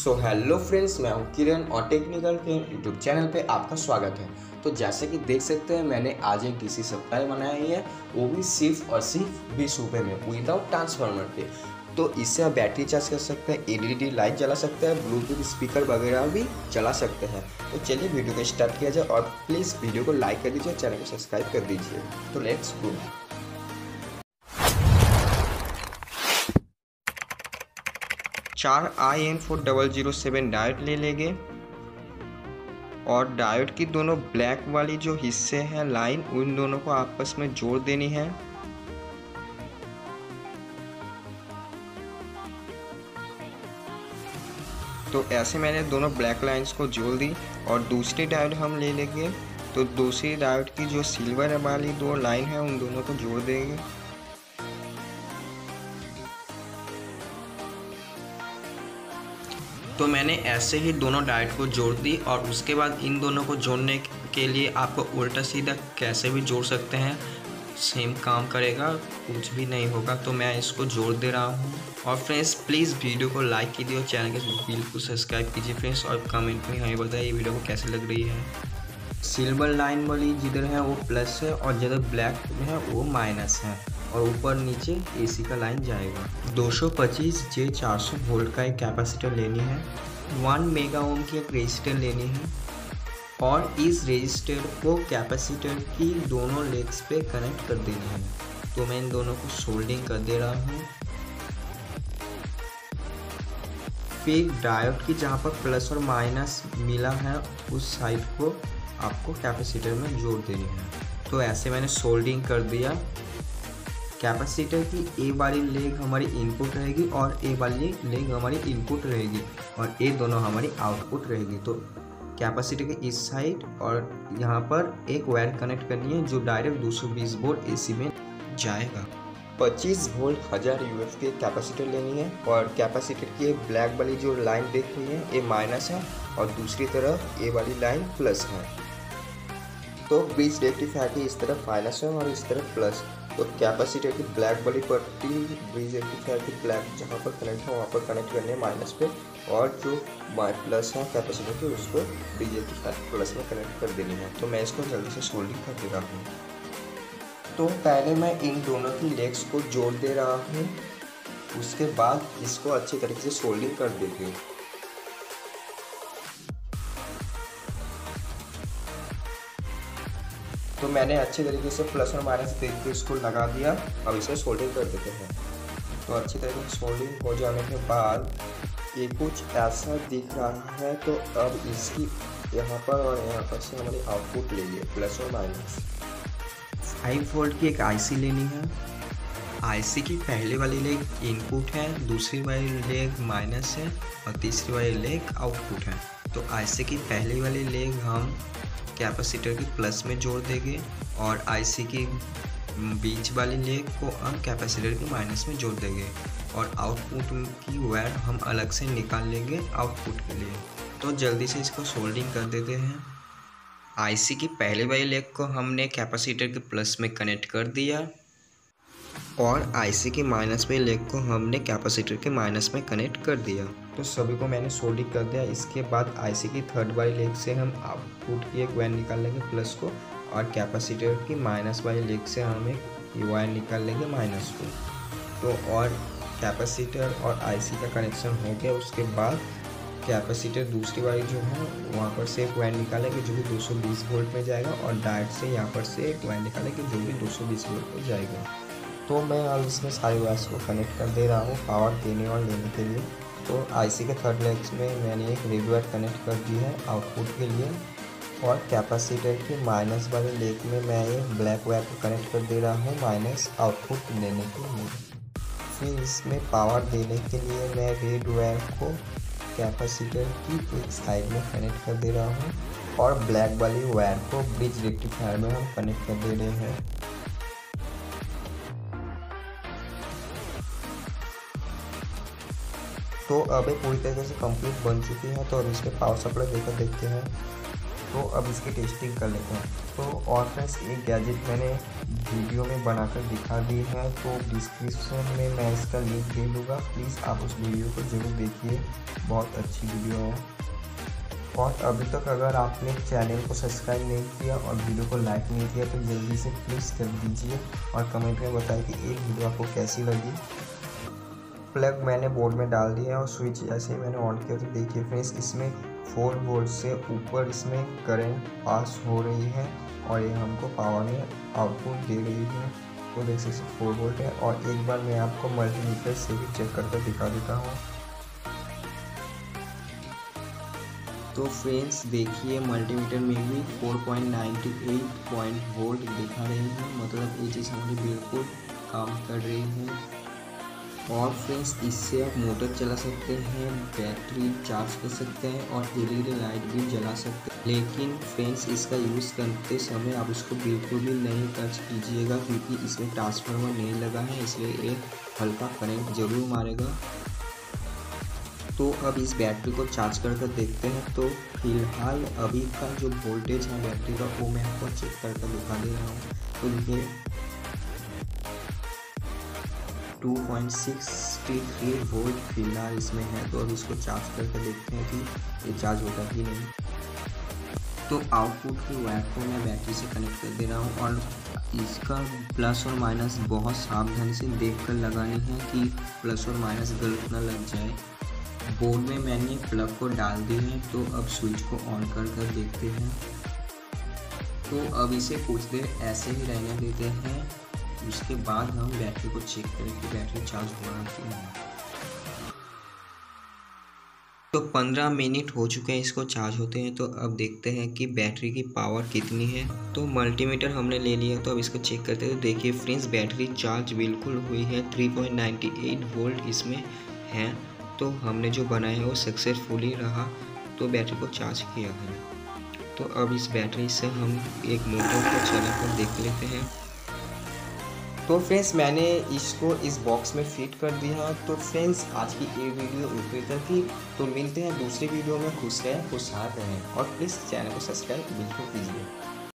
So hello friends मैं हूँ किरण और टेक्निकल के यूट्यूब चैनल पे आपका स्वागत है। तो जैसे कि देख सकते हैं, मैंने आज एक डीसी सप्लाई बनाई है, वो भी सिर्फ़ और सिर्फ़ बीस रुपये में विदाउट ट्रांसफार्मर के। तो इससे आप बैटरी चार्ज कर सकते हैं एलईडी लाइट जला सकते हैं ब्लूटूथ स्पीकर वगैरह भी चला सकते हैं। तो चलिए वीडियो को स्टार्ट किया जाए और प्लीज़ वीडियो को लाइक कर दीजिए चैनल को सब्सक्राइब कर दीजिए। तो लेट्स गो चार I N four double zero seven diode ले लेंगे। और डायोड की दोनों ब्लैक वाली जो हिस्से हैं लाइन उन दोनों को आपस में जोड़ देनी है। तो ऐसे मैंने दोनों ब्लैक लाइंस को जोड़ दी और दूसरी डायोड हम ले लेंगे। तो दूसरी डायोड की जो सिल्वर वाली दो लाइन है, उन दोनों को जोड़ देंगे। तो मैंने ऐसे ही दोनों डाइट को जोड़ दी और उसके बाद इन दोनों को जोड़ने के लिए आपको उल्टा सीधा कैसे भी जोड़ सकते हैं सेम काम करेगा, कुछ भी नहीं होगा। तो मैं इसको जोड़ दे रहा हूँ। और फ्रेंड्स प्लीज़ वीडियो को लाइक कीजिए और चैनल के बिल्कुल सब्सक्राइब कीजिए फ्रेंड्स और कमेंट में हमें बताइए ये वीडियो को कैसे लग रही है। सिल्वर लाइन वाली जिधर है वो प्लस है और जिधर ब्लैक है वो माइनस है। और ऊपर नीचे एसी का लाइन जाएगा। 225 जे 400 वोल्ट का एक कैपेसिटर लेनी है। 1 मेगा ओम की एक रजिस्टर लेनी है। और इस रजिस्टर को कैपेसिटर की दोनों लेग्स पे कनेक्ट कर देनी है। तो मैं इन दोनों को सोल्डिंग कर दे रहा हूँ। फिर डायोड की जहाँ पर प्लस और माइनस मिला है, उस साइड को आपको कैपेसिटर में जोड़ देनी है। तो ऐसे मैंने सोल्डिंग कर दिया। कैपेसिटर की ए वाली लेग हमारी इनपुट रहेगी और ए वाली लेग हमारी इनपुट रहेगी और ए दोनों हमारी आउटपुट रहेगी। तो कैपेसिटर के इस साइड और यहाँ पर एक वायर कनेक्ट करनी है जो डायरेक्ट 220 वोल्ट एसी में जाएगा। 25 वोल्ट हज़ार यू की कैपेसिटर लेनी है और कैपेसिटर की ब्लैक वाली जो लाइन देख रही है ये माइनस है और दूसरी तरफ़ ए वाली लाइन प्लस है। तो ब्रिज रेक्टिफायर की इस तरफ़ माइनस है और इस तरफ़ प्लस तो कैपेसिटर की ब्लैक वाली पट्टी रेक्टिफायर की ब्लैक जहाँ पर कनेक्ट है, वहाँ पर कनेक्ट करनी है माइनस पे। और जो माइ प्लस है कैपेसिटर की, उसको ब्रिज रेक्टिफायर प्लस में कनेक्ट कर देनी है। तो मैं इसको जल्दी से सोल्डिंग कर दे रहा हूँ। तो पहले मैं इन दोनों की लेग्स को जोड़ दे रहा हूँ। उसके बाद इसको अच्छी तरीके से सोल्डिंग कर देती हूँ। तो मैंने अच्छे तरीके से प्लस और माइनस देख के इसको लगा दिया। अब इसे सोल्डिंग कर देते हैं। तो अच्छी तरीके से सोल्डिंग हो जाने के बाद ये कुछ ऐसा दिख रहा है तो अब इसकी यहाँ पर और यहाँ पर से हमारी आउटपुट ले लेंगे प्लस और माइनस फाइव वोल्ट की एक आईसी लेनी है। आईसी की पहले वाली लेग इनपुट है, दूसरी वाली लेग माइनस है और तीसरी वाली लेग आउटपुट है। तो आईसी की पहले वाली लेग हम कैपेसिटर की प्लस में जोड़ देंगे और आईसी की बीच वाली लेग को हम कैपेसिटर के माइनस में जोड़ देंगे और आउटपुट की वायर हम अलग से निकाल लेंगे आउटपुट के लिए। तो जल्दी से इसको सोल्डिंग कर देते हैं। आईसी की पहले वाली लेग को हमने कैपेसिटर के प्लस में कनेक्ट कर दिया। और आईसी की माइनस में लेग को हमने कैपेसिटर के माइनस में कनेक्ट कर दिया। तो सभी को मैंने सोल्डिंग कर दिया। इसके बाद आईसी की थर्ड वाली लेग से हम आउटपुट की एक वायर निकाल लेंगे प्लस को और कैपेसिटर की माइनस वाली लेग से हम एक वायर निकाल लेंगे माइनस को। तो और कैपेसिटर और आईसी का कनेक्शन हो गया। उसके बाद कैपेसिटर दूसरी वाली जो है, वहाँ पर से एक वायर निकालेंगे जो कि 220 वोल्ट में जाएगा और डायरेक्ट से यहाँ पर से एक वायर निकालेंगे जो भी 220 वोल्ट में जाएगा। तो मैं अब इसमें सारी वायर्स को कनेक्ट कर दे रहा हूँ पावर देने और लेने के लिए। तो आईसी के थर्ड लेग्स में मैंने एक रेड कनेक्ट कर दी है आउटपुट के लिए और कैपेसिटर की माइनस वाले लेग में मैं ये ब्लैक वायर को कनेक्ट कर दे रहा हूँ माइनस आउटपुट लेने के लिए। फिर इसमें पावर देने के लिए मैं रेड वायर को कैपेसिटर की एक साइड में कनेक्ट कर दे रहा हूँ और ब्लैक वाली वायर को ब्रिज रेक्टिफायर में हम कनेक्ट कर दे रहे हैं। तो ये पूरी तरीके से कंप्लीट बन चुकी है तो अब इसके पावर सप्लाई देकर देखते हैं। तो अब इसकी टेस्टिंग कर लेते हैं। तो और फ्रेंड्स, एक गैजेट मैंने वीडियो में बनाकर दिखा दी है तो डिस्क्रिप्शन में मैं इसका लिंक दे दूँगा। प्लीज़ आप उस वीडियो को ज़रूर देखिए, बहुत अच्छी वीडियो है। और अभी तक अगर आपने चैनल को सब्सक्राइब नहीं किया और वीडियो को लाइक नहीं किया तो जल्दी से प्लीज़ कर दीजिए और कमेंट में बताइए कि एक वीडियो आपको कैसी लगी। प्लग मैंने बोर्ड में डाल दिया है और स्विच ऐसे ही मैंने ऑन किया तो देखिए फ्रेंड्स इसमें फोर वोल्ट से ऊपर इसमें करंट पास हो रही है और ये हमको पावर में आउटपुट दे रही है। तो देख सकते फोर वोल्ट है और एक बार मैं आपको मल्टीमीटर से भी चेक करके दिखा देता हूँ। तो फ्रेंड्स देखिए मल्टीमीटर में भी 4.98 पॉइंट वोल्ट दिखा रही है। मतलब ये चीज़ हमारी बिल्कुल काम कर रही है। और फ्रेंड्स, इससे आप मोटर चला सकते हैं, बैटरी चार्ज कर सकते हैं और धीरे धीरे लाइट भी जला सकते हैं। लेकिन फ्रेंड्स, इसका यूज़ करते समय आप इसको बिल्कुल भी नहीं टच कीजिएगा क्योंकि इसमें ट्रांसफार्मर नहीं लगा है, इसलिए ये हल्का करंट ज़रूर मारेगा। तो अब इस बैटरी को चार्ज कर कर देखते हैं। तो फ़िलहाल अभी का जो वोल्टेज है बैटरी का, वो मैं आपको चेक करके दिखा दे रहा हूँ। तो देखिए two point sixty three volt फ़िलहाल इसमें है तो अब इसको चार्ज करके देखते हैं कि ये चार्ज होता कि नहीं। तो आउटपुट की वायर को मैं बैटरी से कनेक्ट कर दे रहा हूँ और इसका प्लस और माइनस बहुत सावधानी से देख कर लगानी है कि प्लस और माइनस गलत ना लग जाए। बोर्ड में मैंने प्लग को डाल दी है तो अब स्विच को ऑन कर कर देखते हैं। तो अब इसे कुछ देर ऐसे ही रहने देते हैं। उसके बाद हम बैटरी को चेक करें कि बैटरी चार्ज हो रहा है कि नहीं। तो 15 मिनट हो चुके हैं इसको चार्ज होते हैं तो अब देखते हैं कि बैटरी की पावर कितनी है। तो मल्टीमीटर हमने ले लिया तो अब इसको चेक करते हैं। तो देखिए फ्रेंड्स बैटरी चार्ज बिल्कुल हुई है 3.98 वोल्ट इसमें है। तो हमने जो बनाया है वो सक्सेसफुली रहा तो बैटरी को चार्ज किया है तो अब इस बैटरी से हम एक मोटर को चला कर देख लेते हैं। तो फ्रेंड्स मैंने इसको इस बॉक्स में फिट कर दिया। तो फ्रेंड्स आज की ये वीडियो इतनी तक थी तो मिलते हैं दूसरी वीडियो में। खुश रहें, खुशहाल रहें और प्लीज़ चैनल को सब्सक्राइब बिल्कुल कीजिए।